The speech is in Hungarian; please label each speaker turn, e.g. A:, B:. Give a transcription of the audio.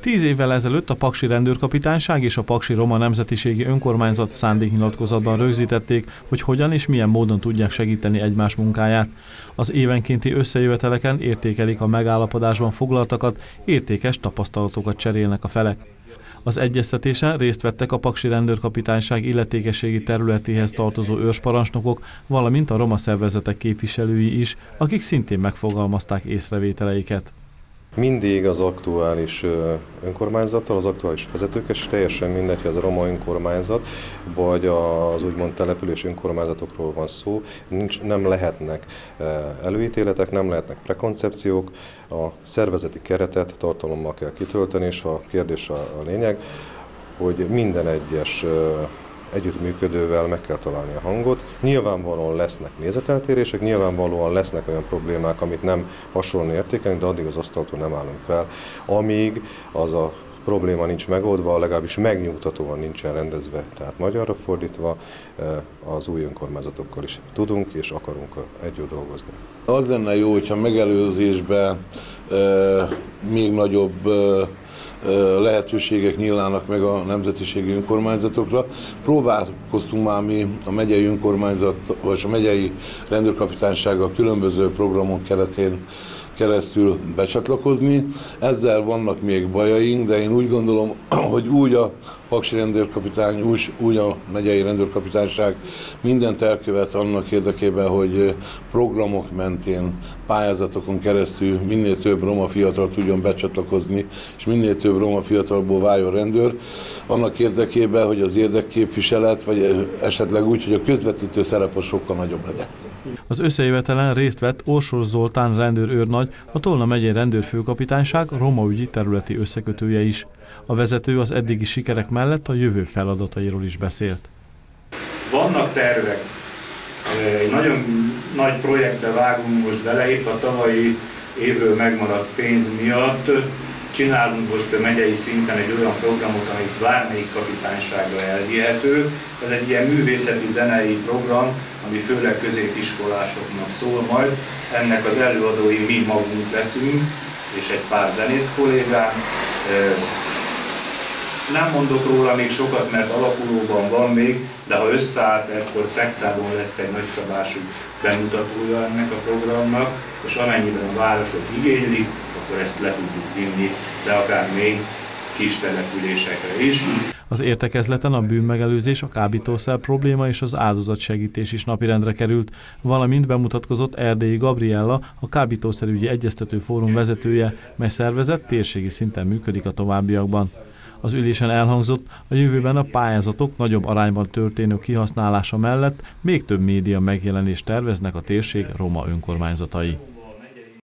A: Tíz évvel ezelőtt a Paksi Rendőrkapitányság és a Paksi Roma Nemzetiségi Önkormányzat szándéknyilatkozatban rögzítették, hogy hogyan és milyen módon tudják segíteni egymás munkáját. Az évenkénti összejöveteleken értékelik a megállapodásban foglaltakat, értékes tapasztalatokat cserélnek a felek. Az egyeztetésen részt vettek a Paksi Rendőrkapitányság illetékességi területéhez tartozó őrsparancsnokok, valamint a roma szervezetek képviselői is, akik szintén megfogalmazták észrevételeiket
B: mindig az aktuális önkormányzattal, az aktuális vezetőkkel, és teljesen mindegy, hogy az roma önkormányzat, vagy az úgymond település önkormányzatokról van szó, nincs, nem lehetnek előítéletek, nem lehetnek prekoncepciók, a szervezeti keretet tartalommal kell kitölteni, és a kérdés a, a lényeg, hogy minden egyes együttműködővel meg kell találni a hangot. Nyilvánvalóan lesznek nézeteltérések, nyilvánvalóan lesznek olyan problémák, amit nem hasonló értékelni, de addig az asztaltól nem állunk fel, amíg az a probléma nincs megoldva, legalábbis megnyugtatóan nincsen rendezve. Tehát magyarra fordítva eh, az új önkormányzatokkal is tudunk és akarunk együtt dolgozni.
C: Az lenne jó, hogyha megelőzésben e, még nagyobb e, lehetőségek nyílnának meg a nemzetiségi önkormányzatokra. Próbálkoztunk már mi a megyei önkormányzat, vagy a megyei rendőrkapitánysággal különböző programok keretén keresztül becsatlakozni. Ezzel vannak még bajaink, de én úgy gondolom, hogy úgy a Paksi rendőrkapitány, úgy, úgy a megyei rendőrkapitányság mindent elkövet annak érdekében, hogy programok mentén, pályázatokon keresztül minél több roma fiatal tudjon becsatlakozni, és minél több roma fiatalból váljon rendőr, annak érdekében, hogy az érdekképviselet, vagy esetleg úgy, hogy a közvetítő szerepe sokkal nagyobb legyen.
A: Az összejövetelen részt vett Orsor Zoltán rendőrőrnagy, a Tolna megyei rendőrfőkapitányság Roma ügyi területi összekötője is. A vezető az eddigi sikerek mellett a jövő feladatairól is beszélt.
D: Vannak tervek, egy nagyon nagy projektbe vágunk most bele, épp a tavalyi évről megmaradt pénz miatt csinálunk most a megyei szinten egy olyan programot, ami bármelyik kapitányságra elvihető. Ez egy ilyen művészeti zenei program, ami főleg középiskolásoknak szól majd. Ennek az előadói mi magunk leszünk, és egy pár zenész kollégám. Nem mondok róla még sokat, mert alakulóban van még, de ha összeállt, akkor Szexádon lesz egy nagyszabású bemutatója ennek a programnak, és amennyiben a városok igénylik, akkor ezt le tudjuk vinni, de akár még kis településekre is.
A: Az értekezleten a bűnmegelőzés, a kábítószer probléma és az áldozatsegítés is napirendre került, valamint bemutatkozott Erdélyi Gabriella, a kábítószerügyi egyeztető fórum vezetője, mely szervezet térségi szinten működik a továbbiakban. Az ülésen elhangzott, a jövőben a pályázatok nagyobb arányban történő kihasználása mellett még több média megjelenést terveznek a térség roma önkormányzatai.